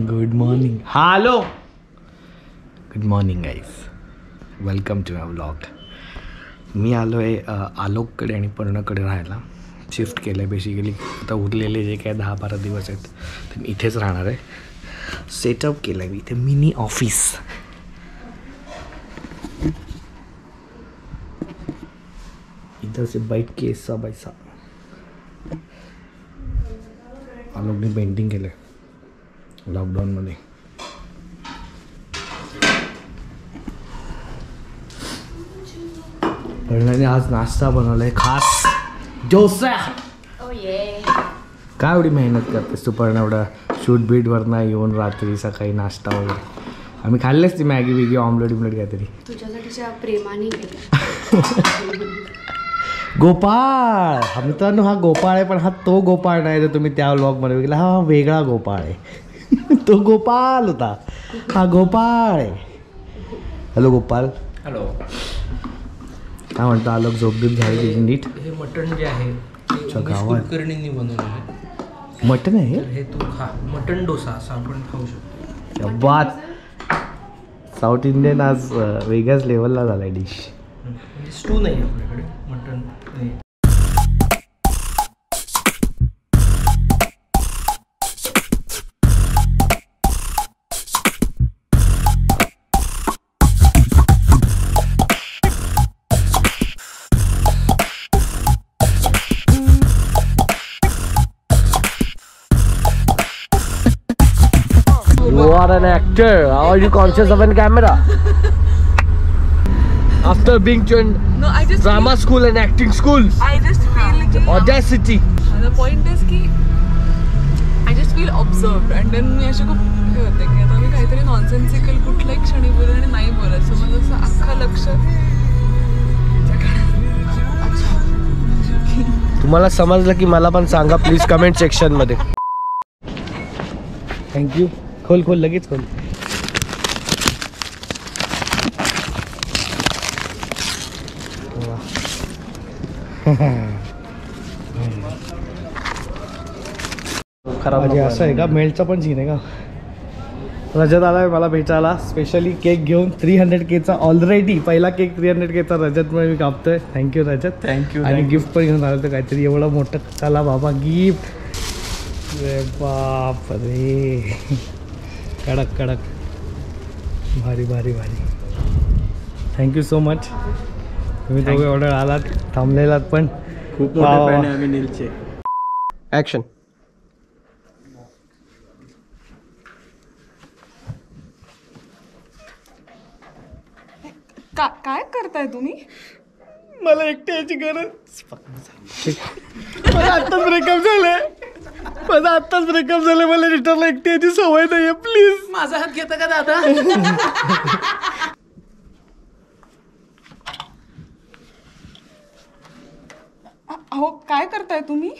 Good morning hello good morning guys welcome to my vlog मी आलो आहे आलोककडे आणि पर्णकडे राहायला. शिफ्ट केलं आहे बेसिकली आता उरलेले जे काय दहा बारा दिवस आहेत ते मी इथेच राहणार आहे. सेटअप केलं आहे मी इथे मिनी ऑफिस इधर से बैठ के आलोकने पेंटिंग केलं आहे लॉकडाऊनमध्ये पर्णाने आज नाश्ता बनवला आहे खास डोसा काय एवढी मेहनत करतेस तू पण एवढं शूट बीटवरनं येऊन रात्री सकाळी नाश्ता वगैरे. आम्ही खाल्लेच ती मॅगी बिगी ऑमलेट बिमलेट काहीतरी. प्रेमाने गोपाळ. मित्रांनो हा गोपाळ आहे पण हा तो गोपाळ नाही तर तुम्ही त्या व्लॉगमध्ये बघितला. हा वेगळा गोपाळ आहे. तो गोपाळ होता. हा गोपाळ आहे. Hello Gopal hello. काय म्हणतो आलोक झोपडीप झाली त्याची नीट? हे मटण जे आहे ते अच्छा, उमेश गावात. कुलकर्णींनी बनवलेलं आहे. मटन आहे तर हे तू खा. मटण डोसा असं आपण खाऊ शकतो. बात साऊथ इंडियन आज अं, वेगळ्याच लेवलला झाला आहे डिश म्हणजे स्टू नाही आपल्याकडे मटण. How are you conscious of a camera? After being to No, I just drama feel, school and acting school, I just feel ki audacity. the point is की I just feel observed and then मी अशी खूप हे होते की आता मी काहीतरी नॉनसेन्सिकल कुठल्याही क्षणी बोलेल आणि नाही बोलत सो माझं असं अख्खं लक्ष तुम्हाला समजलं की मला पण सांगा प्लीज़ कमेंट सेक्शन मध्ये थँक्यू खोल खोल लगेच खोल खराब असं आहे का मेल्टचा पण सीन आहे का रजत आला मला भेटायला स्पेशली केक घेऊन थ्री हंड्रेड केचा ऑलरेडी पहिला केक थ्री हंड्रेड केचा रजतमुळे मी कापतोय. Thank you Rajat. Thank you आणि गिफ्ट पण घेऊन आलं तर काहीतरी एवढं मोठं. चला बाबा गिफ्ट रे बाप रे कडक कडक. भारी भारी भारी. थँक्यू सो मच तुम्ही दोघे ऑर्डर आलात थांबलेलात पण. खूप. आम्ही नीलचे. ॲक्शन का काय करताय तुम्ही? मला एकट्याची गरज. मला आत्ताच ब्रेकअप झालंय. माझा आत्ताच ब्रेकअप झालंय. मला रिटर्नला एकट्याची सवय नाहीये प्लीज माझा हात घेता का दादा? अहो काय करताय तुम्ही?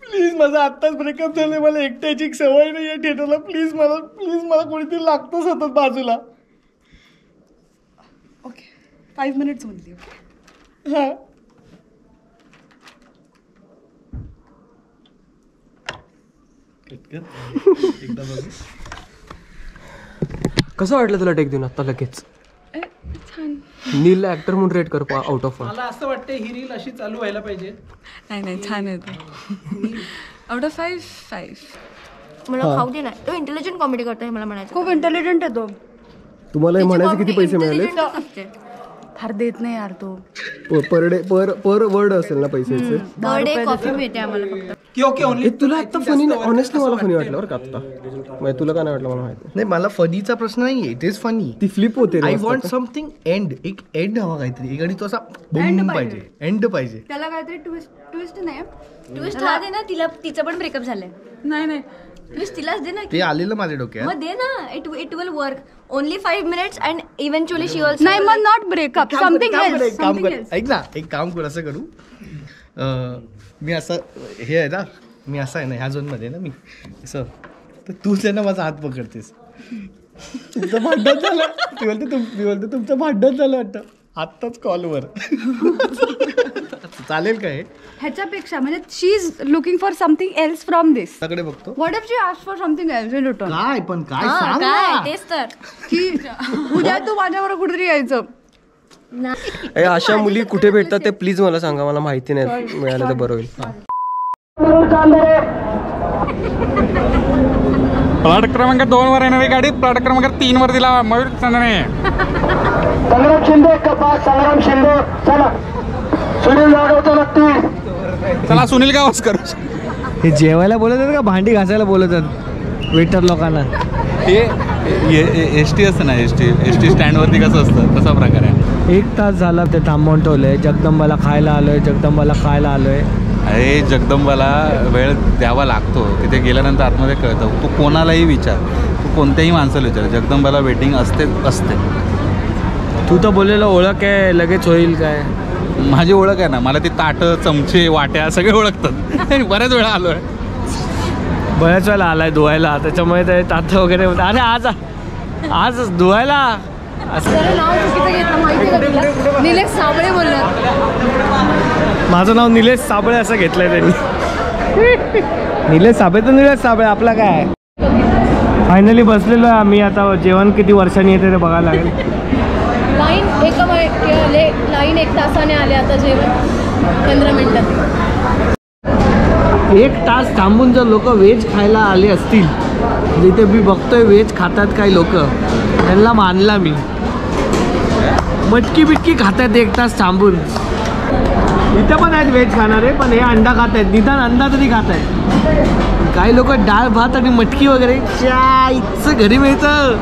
प्लीज माझा आत्ताच ब्रेकअप झालंय. मला एकट्याची सवय नाहीये थिएटरला प्लीज मला प्लीज मला कोणीतरी लागतं सतत बाजूला. Okay five minutes only okay हा. कसं वाटलं तुला टेक देऊन आता लगेच? छान. नील ऍक्टर म्हणून रेट कर आउट ऑफ मला असं वाटतं ही रील अशी चालू व्हायला पाहिजे. नाही नाही छान आहे तो. आउट ऑफ फाईव्ह फाईव्ह मला खाऊ दे नाही तो इंटेलिजंट कॉमेडी करतोय मला म्हणायचं. खूप इंटेलिजंट आहे तो. तुम्हाला हे म्हणायचे किती पैसे मिळाले. फार देत नाही यार तो. पर डे पर पर वर्ड असेल ना पैशाचे. पर डे कॉफी मिळते आम्हाला फक्त. की ओके ओनली हे तुला आता फनी ऑनेस्टली मला फनी वाटलं बरं का आता म्हणजे तुला काय नाही वाटलं मला माहिती. नाही मला फनीचा प्रश्न नाहीये. इट इज फनी ती फ्लिप होते आय वॉन्ट. समथिंग एंड एक एंड हवा काहीतरी. एक आणि तो असा बूम पाहिजे. एंड पाहिजे. त्याला काहीतरी ट्विस्ट ट्विस्ट नाही ट्विस्ट हा दे ना तिला तिचं पण ब्रेकअप झालंय. नाही नाही. ट्विस्ट तिलाच दे ना ते आलेलं माझ्या डोक्यात. मग दे ना. It it will work only five minutes and eventually she also नाही मग नॉट ब्रेकअप काम कर, समथिंग काम कर, एक काम कर. ऐक ना एक काम कर असं करू. मी असं हे आहे ना मी असं आहे ना ह्या झोनमध्ये ना मी असं तर तूच आहे ना माझा हात पकडतेस. तुमचं भांडण झालं. ती बोलते तुम मी बोलते तुमचं भांडण झालं वाटतं. आत्ताच कॉलवर चालेल का हे? ह्याच्यापेक्षा म्हणजे she is looking for something else from this त्याकडे बघतो. What if she ask for something else in return काय पण काय सांग काय. तेच तर. की उद्या तू माझ्याबरोबर कुठेतरी यायचं. अशा मुली कुठे भेटतात ते प्लीज मला सांगा मला माहिती नाही. मिळालं तर बरं होईल. प्लॉट क्रमांक दोन वर येणारी गाडी. प्लॉट क्रमांक तीन वर दिला मयूर चंदने. संग्राम शिंदे कपास संग्राम शिंदे. चला. सुनील जाधवचा नक्की चला सुनील गावस्कर. हे जेवायला बोलत आहेत का भांडी घासायला बोलत आहेत? वेटर लोकांना. हे एस टी असतं ना एस टी एस टी स्टँडवरती कसं असतं? तसा प्रकार आहे. एक तास झाला ते थांबवून ठेवलंय. जगदंबाला खायला आलोय जगदंबाला खायला आलोय. अरे जगदंबाला वेळ द्यावा लागतो. तिथे गेल्यानंतर आतमध्ये कळतं. तू कोणालाही विचार. तू कोणत्याही माणसाला विचार. जगदंबाला वेटिंग असते असते. तू तर बोललेलं ओळख आहे लगेच होईल काय? माझी ओळख आहे ना. मला ती ताटं चमचे वाट्या सगळे ओळखतात. बऱ्याच वेळा आलो आहे बऱ्याच वेळेला आलाय धुवायला. त्याच्यामुळे ते तात वगैरे होतं. अरे आज आज धुवायला? असं. नाव चुकीचं घेतलं माहिती का तुला निलेश साबळे बोलला. माझं नाव निलेश साबळे असं घेतलंय त्यांनी. निलेश साबळे तर निलेश साबळे आपला काय फायनली बसलेलो आहे आम्ही आता जेवण किती वर्षांनी येते ते बघायला लागेल. लाईन एका लाईन एक तासाने आले आता जेवण. पंधरा मिनिटात एक तास थांबून जर लोक व्हेज खायला आले असतील जिथे मी बघतोय व्हेज खातात काही लोक त्यांना मानला मी. मटकी बिटकी खातात एक तास थांबून. इथं पण आहेत व्हेज खाणारे पण हे अंडा खात आहेत निदान अंडा तरी खात आहेत काही लोक डाळ भात आणि मटकी वगैरे. चायचं घरी मिळतं.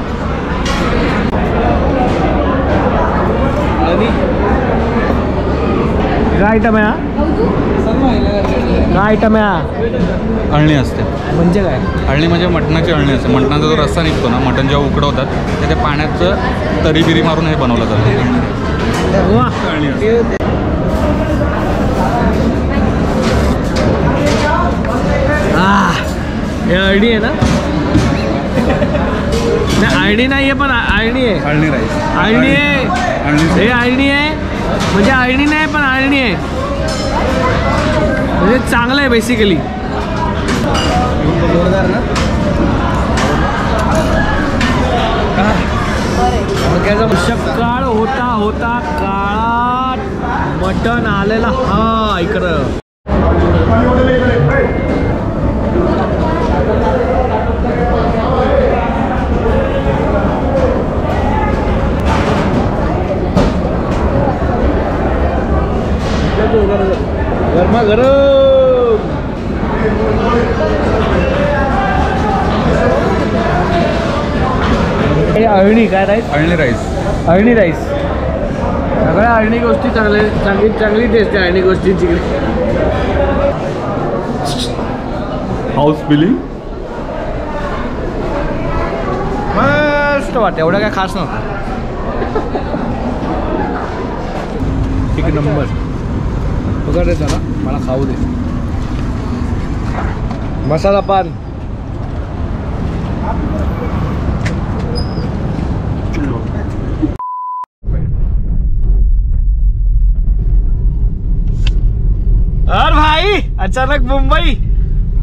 काय आयटम आहे हा काय आयटम आहे हा? अळणी असते. म्हणजे काय? अळणी म्हणजे मटणाची अळणी असते. मटणाचा जो रस्सा निघतो ना मटण जेव्हा उकडवतात ते पाण्याचं तरी बिरी मारून हे बनवलं जातं. हे अळणी आहे ना? नाही अळणी नाही आहे पण अळणी आहे. अळणी राईस. अळणी आहे. हे अळणी आहे. म्हणजे अळणी नाही पण अळणी आहे. म्हणजे चांगलं आहे बेसिकली काळ होता होता काळात मटण आलेला. हा इकडं. गरमा गरम. अळणी काय राईस अळणी राईस अळणी राईस सगळ्या अळणी गोष्टी चांगल्या चांगली चांगली टेस्ट आहे अळणी गोष्टींची. हाऊस बिलिंग मस्त वाटतं एवढं काय खास नव्हतं. एक नंबर रे जरा मला खाऊ दे. मसाला पान. अरे भाई अचानक मुंबई.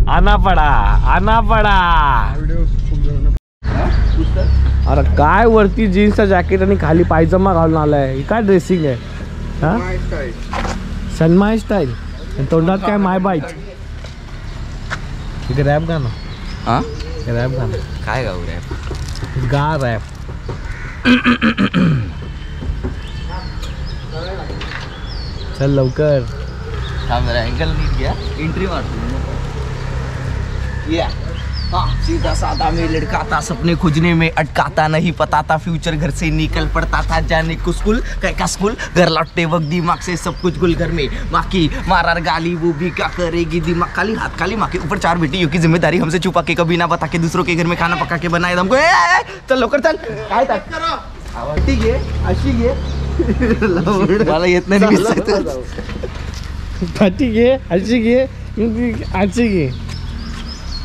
आना पडा आना पडा. अरे काय वरती जीन्सचा जॅकेट आणि खाली पायजमा घालून आलाय? ही काय ड्रेसिंग आहे? हा? सनमाय स्टाईल आणि तोंडात काय माय बाईट रॅप गाणं. हा? रॅप गाणं. काय गाऊ रे गा रॅप चल लवकर. थांब अँगल नीट घ्या. एंट्री मारतो या हाँ, सीधा साधा में लड़का था सपने खोजने में अटकाता नहीं पता था फ्यूचर घर से निकल पड़ता था जाने को स्कूल का स्कूल घर लौटते वक्त दिमाग से सब कुछ गुल घर में। माँ की मारार गाली वो भी क्या करेगी? दिमाग खाली हाथ खाली माँ के ऊपर चार बेटियों की ज़िम्मेदारी हमसे छुपा के कभी ना बता के दूसरों के घर में खाना पका के बनाए हमको चल लवकर चल। काय ठीक आहे अशी घे मला येत नाही फाटी घे अशी घे अशी घे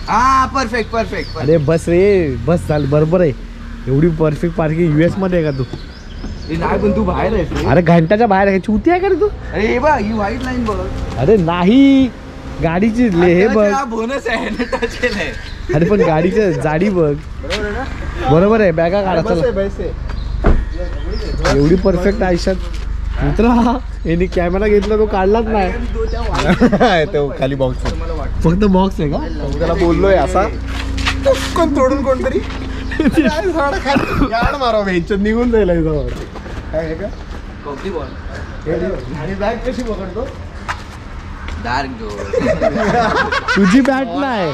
हा परफेक्ट परफेक्ट अरे बस रे बस चाल बरोबर आहे. एवढी परफेक्ट पार्किंग यू मध्ये आहे का तू? नाही पण तू बाहेर आहेस रे. अरे घंटाच्या बाहेर आहे. चुती आहे का रे तू? अरे हे बघ ही व्हाईट लाईन बघ. अरे नाही. गाडीची ले हे बघ. बोनस आहे ना टच केलंय अरे पण गाडीचं जाडी बघ. बरोबर आहे ना? बरोबर आहे बॅगा काढा चला. एवढी परफेक्ट आयुष्यात. मित्रा यांनी कॅमेरा घेतला तो काढलाच नाही. तो खाली बॉक्स फक्त बॉक्स आहे का? त्याला बोललोय असा. कोण तोडून कोणतरी? याड मारा वेंचर निघून जाईल कोणती बॉल आणि बॅग कशी पकडतो? डार्क जो तुझी बॅट नाही.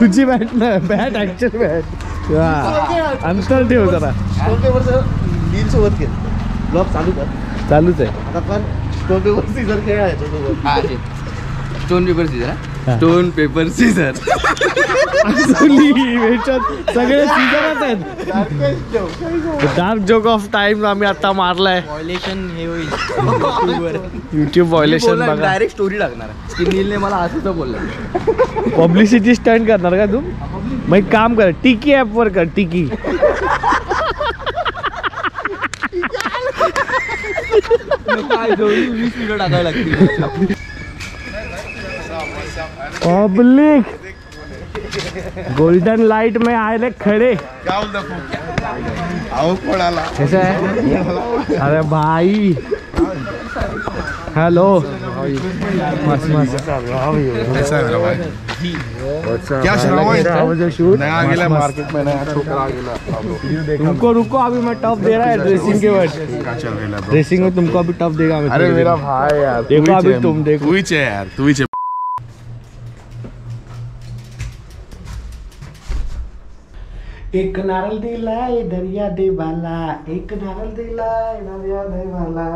तुझी बॅट नाही. बॅट ऍक्च्युअल बॅट अंतर ठेव जरा. डील सोबत खेळ ब्लॉग चालू कर चालूच आहे. आता पण स्टोन पेपर सीझर खेळायचो सोबत. हा स्टोन पेपर सीझर हा. Stone paper scissor. सगळे सीझरच आहेत. डार्क जोक ऑफ़ टाइम आम्ही आता मारलाय. व्हायलेशन हे होईल. युट्यूब व्हायलेशन बघा. डायरेक्ट स्टोरी टाकणार की नीलने मला असं बोललं. पब्लिसिटी स्टंट करणार का तू? मग काम कर टिकी ऍप वर कर टिकी काय जवळ वीस व्हिडिओ टाकावे लागतील. पब्लिक। गोल्डन लाइट में आए ले खड़े। कैसा है? अरे भाई। हेलो। मस्त मस्त। कैसा है मेरा भाई? क्या शूट नया गेला मार्केट में नया छोकरा आ गेला रुको रुको अभी मैं टॉप दे रहा है ड्रेसिंग के बाद। क्या चल रहा है ड्रेसिंग में तुमको अभी टॉप देगा अरे मेरा भाई यार देखो अभी तुम देखो। तू ही है यार तू ही एक नारळ दिलाय दर्या देवाला एक नारळ दिलाय दर्या देवाला.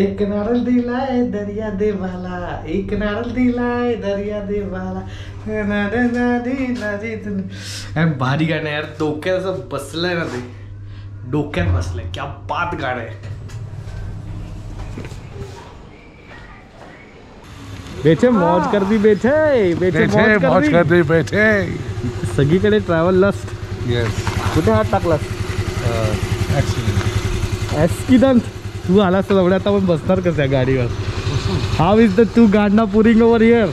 एक नारल दिलाय दर्या देवाला एक नारळ दिलाय दर्या नदी अरे भारी गाणं यार डोक्यात असं बसलंय ना ते। डोक्यात बसलंय क्या बात गाणं आहे. बेचे मौज कर दी बेचे बेचे मौज कर दी बैठे सगळीकडे ट्रॅव्हल लस्ट यस कुठे हात टाकलास? ऍक्सिडंट तू आलास तर एवढ्या आता पण बसणार कसं या गाडीवर? हाव इज़ द टू गाडना पुरिंग ओव्हर हिअर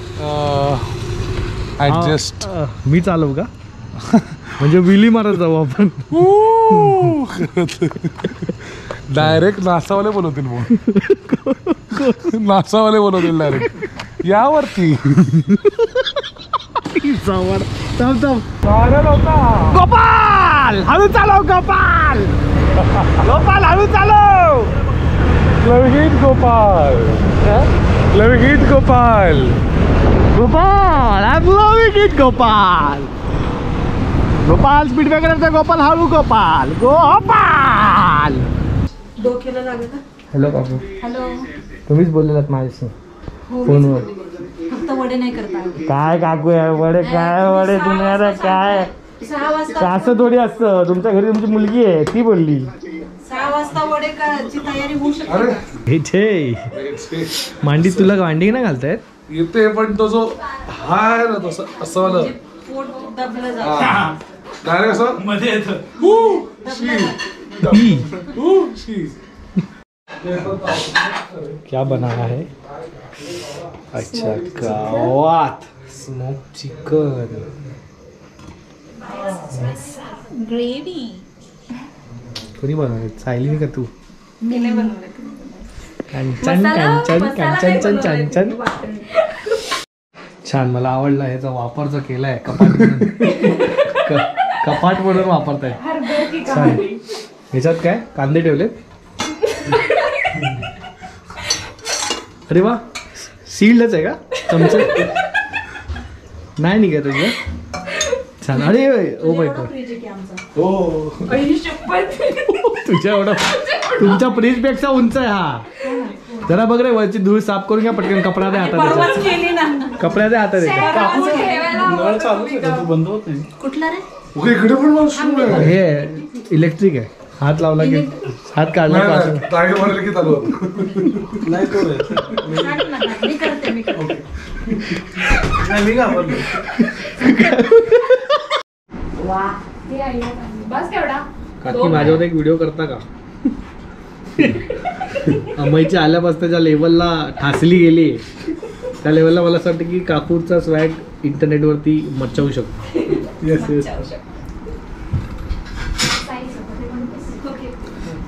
ऍडजस्ट मी चालवू का? म्हणजे विली मारत जाऊ आपण. डायरेक्ट नासावाले बोलवतील मग नासावाले बोलवतील डायरेक्ट यावरती. जावर. थांब थांब. गोपाल! हळू चालव गोपाल! गोपाल हळू चालव! लवगीत Gopal. Lovgeet Gopal. Gopal I am loving it Gopal Gopal speed ब्रेकरचा Gopal हळू गोपाल. गोपाल. डोक्याला लागत हॅलो काकू. हॅलो तुम्हीच बोललेलात माझ्याशी. हो फोनवर. फक्त वडे नाही करता आले. काय काकू यार वडे काय वडे तुम्ही अरे काय? सहा वाजता असं थोडी असतं. तुमच्या घरी तुमची मुलगी आहे ती बोलली. वाजता तयारी होऊ शकते हे मांडी तुला मांडी नाही घालतायत? येते पण तो जो हा आहे ना तसं असं वाला. पोट दबलं जातं. डायरेक्ट असं? मध्ये क्या बनाया है? अच्छा गावात. स्मोक चिकन ग्रेव्ही कोणी बनवले सायली का तू? बनवले कांचन कांचन कांचन चन चन चन छान मला आवडला ह्याचा वापर जो केलाय कपाट कपाट म्हणून वापरताय. छान. ह्याच्यात काय? कांदे ठेवलेत? अरे वा. सील्डच आहे का? चमचे? नाही निघत तुझं छान. अरे ओ माय गॉड फ्रीज आहे की आमचा. हो. तुझ्या एवढं तुमच्या फ्रीजपेक्षा उंच आहे हा. जरा बघ रे वरची धूळ साफ करून घ्या पटकन कपडा द्या हातात कपड्या द्या हातात हे इलेक्ट्रिक आहे. हात लावला की हात काढला. नाही बस केवढा? काकी माझ्यावर एक व्हिडिओ करता का? अमयच्या आल्यापासून ज्या लेवलला ठासली गेली. त्या लेवलला मला असं वाटतं की काकूरचा स्वॅग इंटरनेटवरती मचावू शकतो. येस येस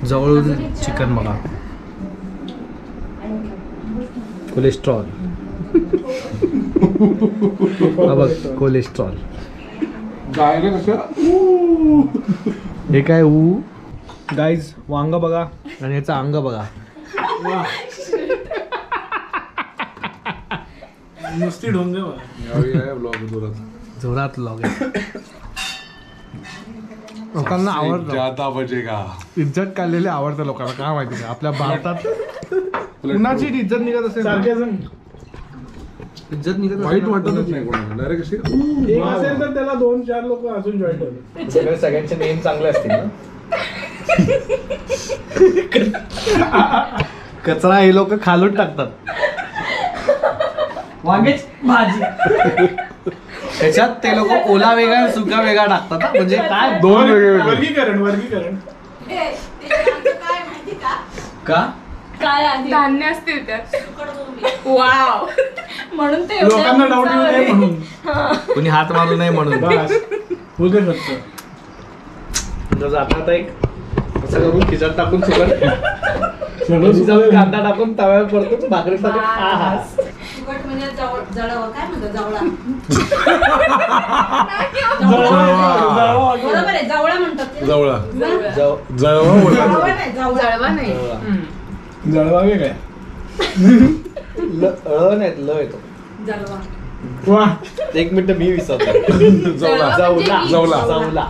जवळून चिकन बघा. कोलेस्ट्रॉल हा बघ कोलेस्ट्रॉल जायला कसं? हे काय ऊ? गाईज वांग बघा. आणि याचं अंग बघा. नुसती ढोंगे जोरात. लॉग लोकांना आवडतं. जाता बजेगा इज्जत काढलेले आवडतं लोकांना काय माहिती नाही. आपल्या भारतात कुणाची इज्जत निघत असेल. ना? इज्जत निघत वाईट ना, वाटतच नाही कोणाला. डायरेक्ट अशी एक असेल तर त्याला दोन चार लोक अजून जॉईन होते सगळे सगळ्यांचे नेम चांगले असतील ना? कचरा हे लोक खालून टाकतात. वांग्याची भाजी. त्याच्यात ते लोक ओला वेगळा सुका वेगळा टाकतात. म्हणजे काय? दोन वेगळे वर्गीकरण वर्गीकरण. का? काय आहे? धान्य असतील त्यात. वाव. म्हणून ते लोकांना डाऊट येऊ नये म्हणून. कोणी हात मारू नये म्हणून. बस. होऊ दे फक्त. जर जाता आता एक असं करून खिचड टाकून सुकट सगळं खिचड कांदा टाकून तव्यावर परतून भाकरी. म्हणजे जळव. काय म्हणतो? जवळा. जळवा. बरोबर आहे. जवळा म्हणतात ते. जवळा. जळवा जवळा नाही, जवळा. जळवा नाही. जळवा वेगळा ल- अ नाही ल येतो. जळवा. वा. एक मिनिट मी विसरतो. जवळा. जाऊला जवला. जाऊला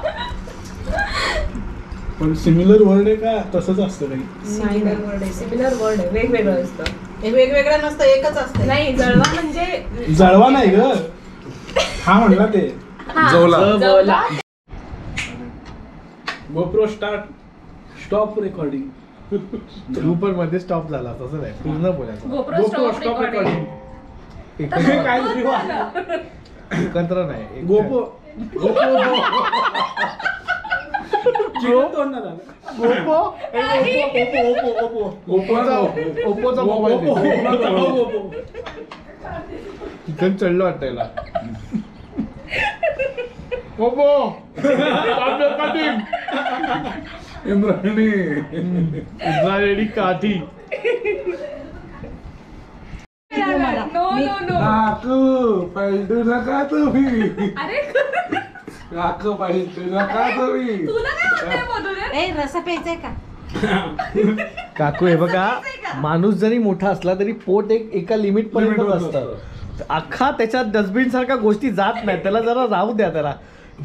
पण सिमिलर वर्ड आहे का? तसंच असतं काही. सिमिलर वर्ड आहे. सिमिलर वर्ड आहे. वेगवेगळं असतं. हे वेगवेगळं नसतं एकच असतं. नाही जळवा म्हणजे जळवा नाही ग. हा म्हणला ते. जवला गोप्रो स्टार्ट. Stop recording. तू पण मध्ये स्टॉप झाला तसं नाही. पूर्ण बोलायचं. काय. एकत्र नाही. गोपो. गोपो. चिकन तोंड ना झालं. गोपो ए, ओपो ओपो ओपो ओपो ओपोचा ओपोचा मोबाईल. गोपो, दे. गोपो. चिकन चढलं वाटतं याला. ओपो तांबे पाटील. इंद्रायणी इंद्रायणी काठी नो नो नो काकू पलटू नका तुम्ही. अरे. काकू पलटू नका तुम्ही. तुला काय होतंय मधुरे? ए रसा प्यायचाय का? काकू हे बघा माणूस जरी मोठा असला तरी पोट एक एका लिमिट पर्यंत असतं. अख्खा त्याच्यात डस्टबिन सारख्या गोष्टी जात नाही. त्याला जरा राहू द्या त्याला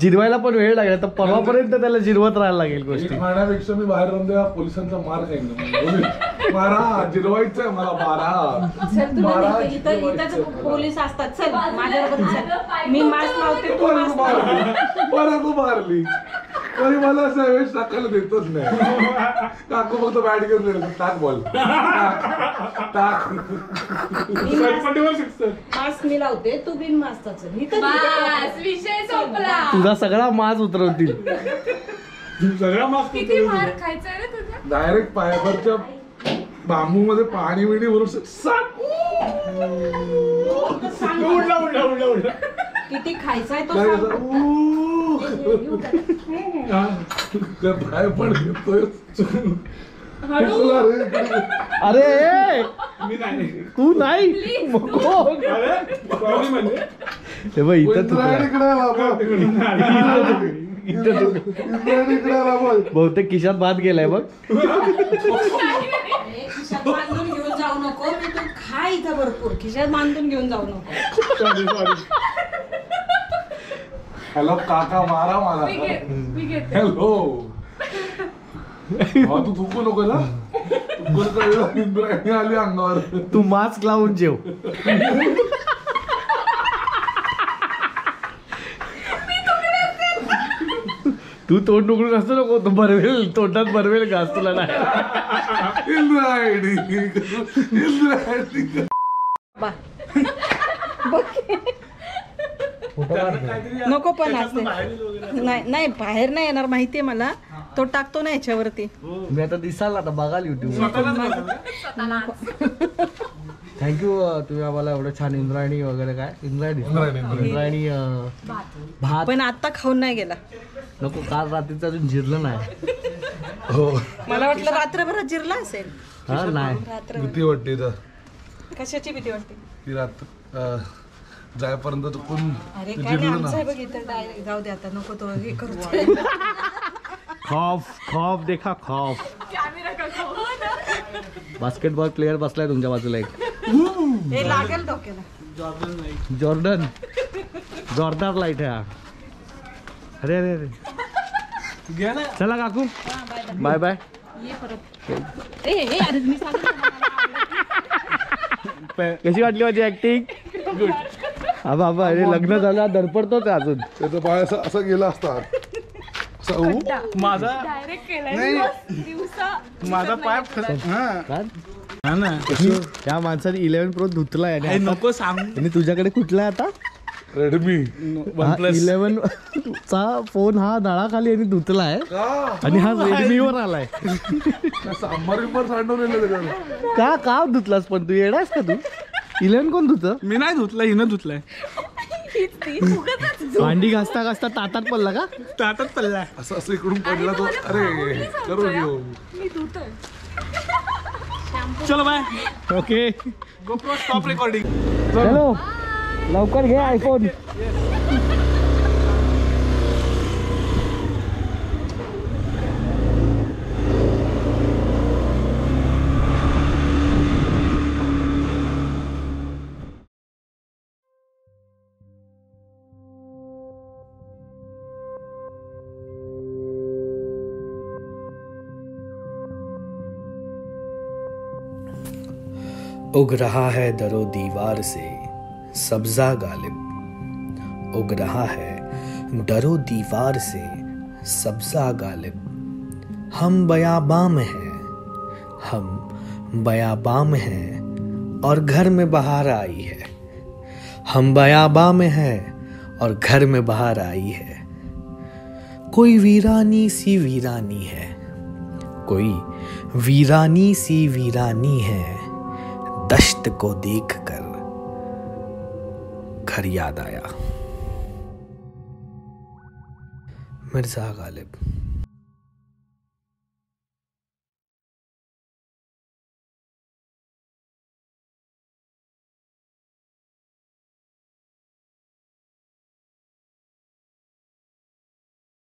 जिरवायला पण वेळ लागेल. तर परवापर्यंत त्याला जिरवत राहायला लागेल गोष्टी. खाण्यापेक्षा मी बाहेर राहून त्या पोलिसांचा मार मारा जिरवायचंय मला मारा. चल तुला मारा, इथं- इथंच. पोलीस असतात. चल माझ्याबरोबर चल. मी मास्क लावते तू परत मास्क लाव. मारली परत मारली. तरी मला असं वेळेस टाकायला देतच नाही. काकू फक्त बॅट घेऊन गेले टाक बॉल. टाक. मी सरपटेवर शिकतं. मास्क मी लावते तू बिन मास्कचा चल इथं बस विषय संपला. तुझा सगळा माज उतरवतील. सगळा मास्क किती मार खायचा रे तुझा? डायरेक्ट पायावरच्या बांबू मध्ये पाणी बिणी भरून साट उडला उडला उडला उडला. किती खायचाय तो हा. काय पण घेतोय अरे ए, मी नाही. तू नाही. अरे म्हणजे. हे बघ इथं बहुतेक खिशात भात गेलाय बघ. खिशात बांधून घेऊन जाऊ नको. मी तू खा इथं भरपूर. खिशात बांधून घेऊन जाऊ नको. हॅलो काका मारा मारा। घेते हा तू थुकू नको ना तू इंद्रायणी आली अंगावर तू मास्क लावून जेव. तू तोंड उघडून असतो नको तो बरवेल तोंडात बरवेल घास तुला नाही. इंद्रायणी इंद्रायणी नको पण असते. नाही नाही बाहेर नाही येणार माहितीये मला. तो टाकतो ना याच्यावरती. मी आता दिसाल आता बघाल युट्यूब थँक्यू तुम्ही आम्हाला एवढं छान इंद्रायणी वगैरे काय? इंद्रायणी. इंद्रायणी भात. पण आता खाऊन नाही गेला. नको काल रात्रीचं अजून जिरलं नाही. हो. मला वाटलं रात्रभरात जिरला असेल. हा नाही. रात्र भीती वाटते तर कशाची भीती वाटते? ती रात्र जायपर्यंत तो कोण अरे ते काय नाही जिरलं आमचं ना. आहे बघ इथं. डायरेक्ट जाऊ दे आता नको तो हे करतो खौफ खौफ देखा खौफ. बास्केटबॉल प्लेअर बसलाय तुमच्या बाजूला एक. हे लागेल डोक्याला. जॉर्डन. जोरदार लाइट आहे हा. अरे अरे अरे. चला काकू. बाय बाय कशी वाटली माझी ऍक्टिंग गुड हा बाबा अरे लग्न झालं धडपडतोच आहे अजून? त्याचं पाय असं असं गेला असता. असं. माझा माझा पाय हा. हा? ना. त्या माणसाने इलेव्हन प्रो धुतलाय आणि हे आता- नको सांग. आणि तुझ्याकडे कुठला आहे आता? रेडमी इलेव्हन चा फोन हा नळाखाली आणि धुतला आहे आणि हा रेडमीवर आलाय. सांबार बिंबार का का धुतलास पण? तू येडास का तू? इलेव्हन कोण धुत? मी नाही धुतलं हिनं धुतलंय. भांडी घासता घासता ताटात पडला का? ताटात पडलाय. असं असं इकडून पडला तो. अरे करू घेऊ चलो bye okay GoPro stop recording चलो. लवकर घे आयफोन उग रहा है दरो दीवार से, सब्जा गालिब। उग रहा है डरो दीवार से, सब्जा गालिब। हम बयाबा में हैं, हम बयाबा में हैं, और घर में बाहर आई है। हम बयाबा में हैं, और घर में बाहर आई है। कोई वीरानी सी वीरानी है, कोई वीरानी सी वीरानी है। दश्त को देखकर घर याद आया। मिर्जा गालिब।